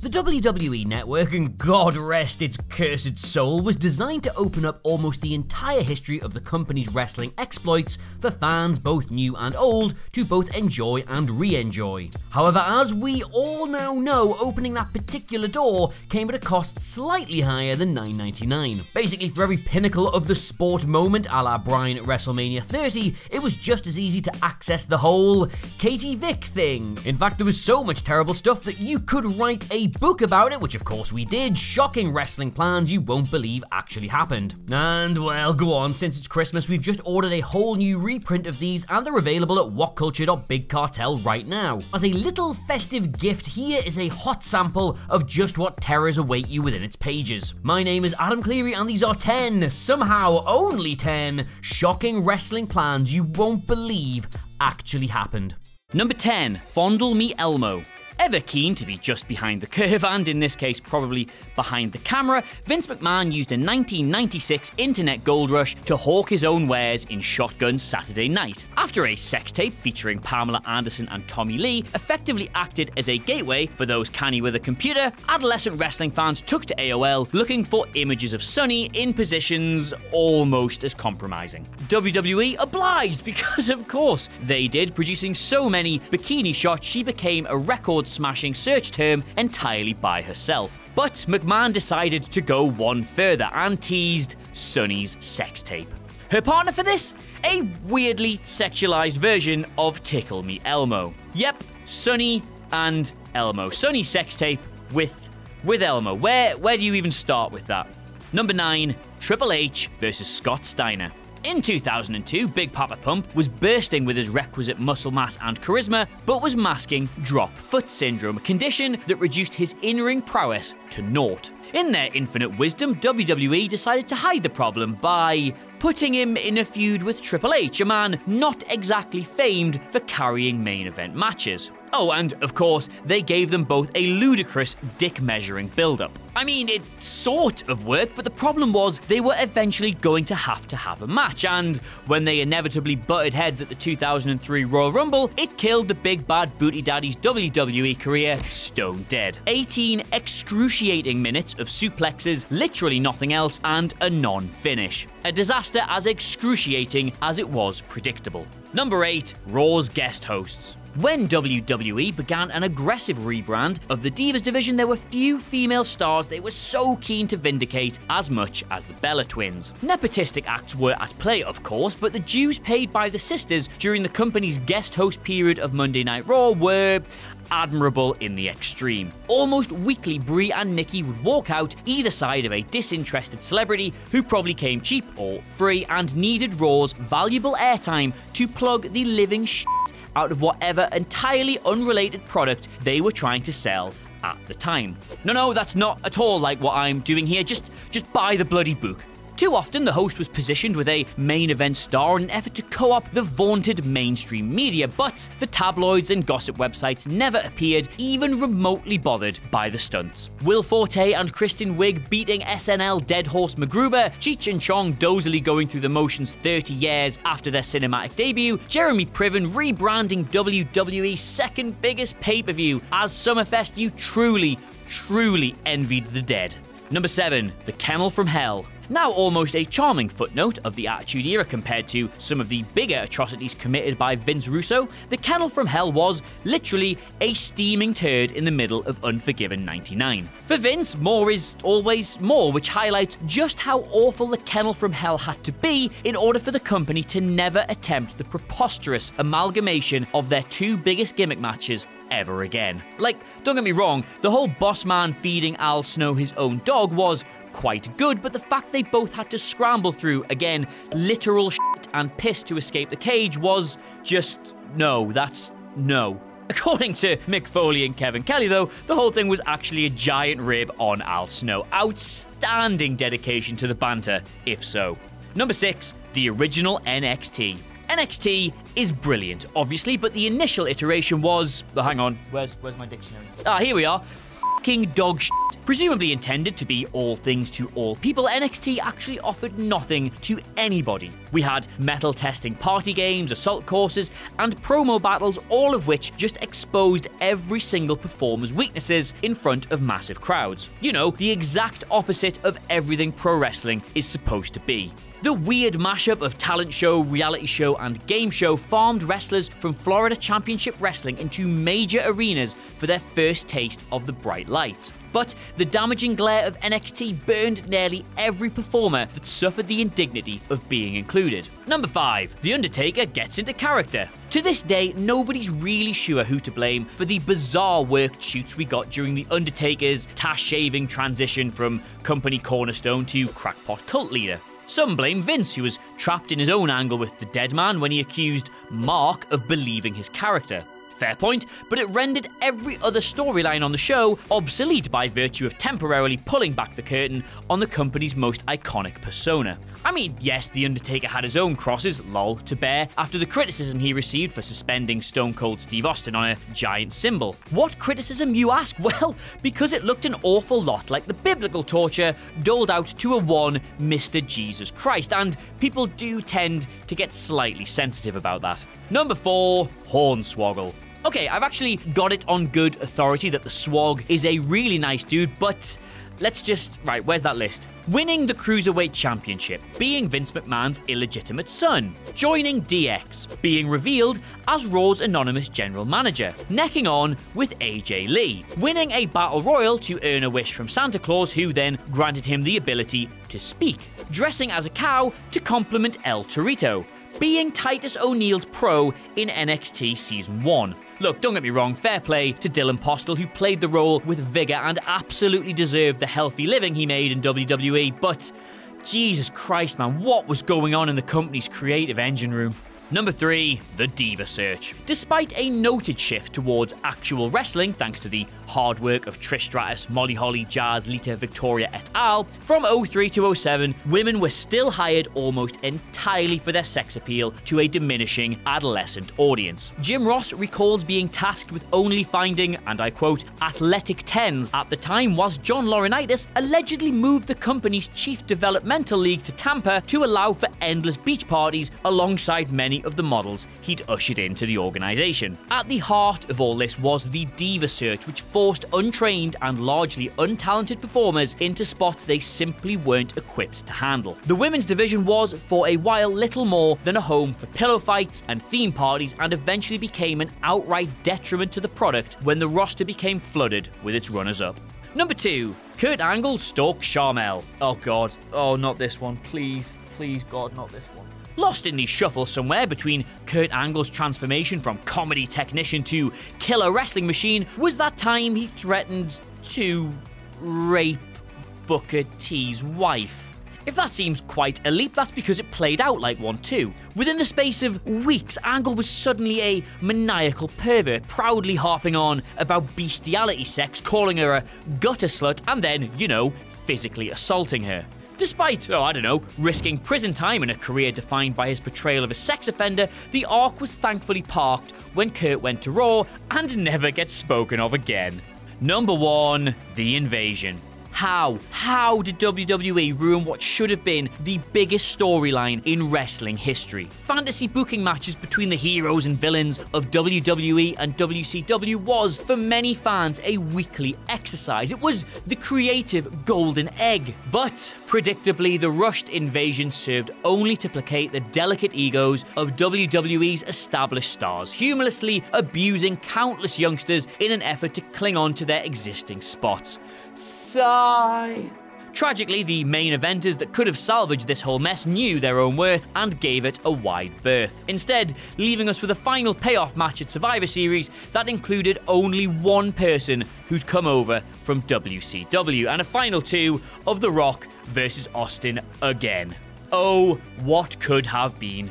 The WWE Network, and God rest its cursed soul, was designed to open up almost the entire history of the company's wrestling exploits for fans both new and old to both enjoy and re enjoy. However, as we all now know, opening that particular door came at a cost slightly higher than $9.99. Basically, for every pinnacle of the sport moment a la Bryan at WrestleMania 30, it was just as easy to access the whole Katie Vick thing. In fact, there was so much terrible stuff that you could write a book about it, which of course we did. Shocking wrestling plans you won't believe actually happened. And well, go on, since it's Christmas, we've just ordered a whole new reprint of these and they're available at whatculture.bigcartel right now. As a little festive gift, here is a hot sample of just what terrors await you within its pages. My name is Adam Clery and these are 10, somehow only 10, shocking wrestling plans you won't believe actually happened. Number 10, Fondle Me Elmo. Ever keen to be just behind the curve, and in this case, probably behind the camera, Vince McMahon used a 1996 internet gold rush to hawk his own wares in Shotgun Saturday Night. After a sex tape featuring Pamela Anderson and Tommy Lee effectively acted as a gateway for those canny with a computer, adolescent wrestling fans took to AOL looking for images of Sunny in positions almost as compromising. WWE obliged because, of course, they did, producing so many bikini shots she became a record smashing search term entirely by herself. But McMahon decided to go one further and teased Sunny's sex tape. Her partner for this? A weirdly sexualized version of Tickle Me Elmo. Yep, Sunny and Elmo. Sunny sex tape with with Elmo. Where where do you even start with that? Number 9, Triple H versus Scott Steiner. In 2002, Big Papa Pump was bursting with his requisite muscle mass and charisma, but was masking drop foot syndrome, a condition that reduced his in ring prowess to naught. In their infinite wisdom, WWE decided to hide the problem by putting him in a feud with Triple H, a man not exactly famed for carrying main event matches. Oh, and of course, they gave them both a ludicrous dick measuring build up. I mean, it sort of worked, but the problem was they were eventually going to have to have a match, and when they inevitably butted heads at the 2003 Royal Rumble, it killed the big bad booty daddy's WWE career stone dead. 18 excruciating minutes of suplexes, literally nothing else, and a non finish. A disaster as excruciating as it was predictable. Number 8 Raw's guest hosts. When WWE began an aggressive rebrand of the Divas division, there were few female stars they were so keen to vindicate as much as the Bella twins. Nepotistic acts were at play, of course, but the dues paid by the sisters during the company's guest host period of Monday Night Raw were admirable in the extreme. Almost weekly, Brie and Nikki would walk out either side of a disinterested celebrity who probably came cheap or free and needed Raw's valuable airtime to plug the living shit out of whatever entirely unrelated product they were trying to sell at the time. No, no, that's not at all like what I'm doing here. Just just buy the bloody book. Too often, the host was positioned with a main event star in an effort to co opt the vaunted mainstream media, but the tabloids and gossip websites never appeared even remotely bothered by the stunts. Will Forte and Kristen Wiig beating SNL Dead Horse MacGruber, Cheech and Chong dozily going through the motions 30 years after their cinematic debut, Jeremy Piven rebranding WWE's second biggest pay per view. As Summerfest, you truly, truly envied the dead. Number 7. The Kennel from Hell. Now almost a charming footnote of the Attitude Era compared to some of the bigger atrocities committed by Vince Russo, the Kennel from Hell was literally a steaming turd in the middle of Unforgiven 99. For Vince, more is always more, which highlights just how awful the Kennel from Hell had to be in order for the company to never attempt the preposterous amalgamation of their two biggest gimmick matches ever again. Like, don't get me wrong, the whole boss man feeding Al Snow his own dog was quite good, but the fact they both had to scramble through, again, literal shit and piss to escape the cage was just no, that's no. According to Mick Foley and Kevin Kelly, though, the whole thing was actually a giant rib on Al Snow. Outstanding dedication to the banter, if so. Number 6, the original NXT. NXT is brilliant, obviously, but the initial iteration was. Hang on, where's where's my dictionary? Ah, here we are. Fucking dog shit Presumably intended to be all things to all people, NXT actually offered nothing to anybody. We had mettle testing party games, assault courses, and promo battles, all of which just exposed every single performer's weaknesses in front of massive crowds. You know, the exact opposite of everything pro wrestling is supposed to be. The weird mashup of talent show, reality show, and game show farmed wrestlers from Florida Championship Wrestling into major arenas for their first taste of the bright lights. But the damaging glare of NXT burned nearly every performer that suffered the indignity of being included. Number 5. The Undertaker gets into character. To this day, nobody's really sure who to blame for the bizarre work shoots we got during The Undertaker's Tash shaving transition from company cornerstone to crackpot cult leader. Some blame Vince, who was trapped in his own angle with the dead man when he accused Mark of believing his character. Fair point, but it rendered every other storyline on the show obsolete by virtue of temporarily pulling back the curtain on the company's most iconic persona. I mean, yes, The Undertaker had his own crosses, lol, to bear after the criticism he received for suspending Stone Cold Steve Austin on a giant symbol. What criticism, you ask? Well, because it looked an awful lot like the biblical torture doled out to a one Mr. Jesus Christ, and people do tend to get slightly sensitive about that. Number 4, Hornswoggle. Okay, I've actually got it on good authority that the Swog is a really nice dude, but let's just. Right, where's that list? Winning the Cruiserweight Championship, being Vince McMahon's illegitimate son, joining DX, being revealed as Raw's anonymous general manager, necking on with AJ Lee, winning a Battle Royal to earn a wish from Santa Claus, who then granted him the ability to speak, dressing as a cow to compliment El Torito, being Titus O'Neil's pro in NXT Season 1. Look, don't get me wrong, fair play to Dylan Postl, who played the role with vigour and absolutely deserved the healthy living he made in WWE, but Jesus Christ, man, what was going on in the company's creative engine room? Number 3, The Diva Search. Despite a noted shift towards actual wrestling, thanks to the hard work of Trish Stratus, Molly Holly, Jazz, Lita, Victoria et al., from 03 to 07, women were still hired almost entirely for their sex appeal to a diminishing adolescent audience. Jim Ross recalls being tasked with only finding, and I quote, athletic tens at the time, whilst John Laurinaitis allegedly moved the company's chief developmental league to Tampa to allow for endless beach parties alongside many of the models he'd ushered into the organisation. At the heart of all this was the Diva Search, which forced untrained and largely untalented performers into spots they simply weren't equipped to handle. The women's division was, for a while, little more than a home for pillow fights and theme parties, and eventually became an outright detriment to the product when the roster became flooded with its runners up. Number 2. Kurt Angle stalks Sharmell. Oh god. Oh, not this one. Please. Please, God, not this one. Lost in the shuffle somewhere between Kurt Angle's transformation from comedy technician to killer wrestling machine was that time he threatened to rape Booker T's wife. If that seems quite a leap, that's because it played out like one too. Within the space of weeks, Angle was suddenly a maniacal pervert, proudly harping on about bestiality sex, calling her a gutter slut, and then, you know, physically assaulting her. Despite, oh, I don't know, risking prison time and a career defined by his portrayal of a sex offender, the arc was thankfully parked when Kurt went to Raw and never gets spoken of again. Number 1 The Invasion. How? How did WWE ruin what should have been the biggest storyline in wrestling history? Fantasy booking matches between the heroes and villains of WWE and WCW was, for many fans, a weekly exercise. It was the creative golden egg. But, predictably, the rushed invasion served only to placate the delicate egos of WWE's established stars, humorlessly abusing countless youngsters in an effort to cling on to their existing spots. Tragically, the main eventers that could have salvaged this whole mess knew their own worth and gave it a wide berth. Instead, leaving us with a final payoff match at Survivor Series that included only one person who'd come over from WCW, and a final two of The Rock versus Austin again. Oh, what could have been.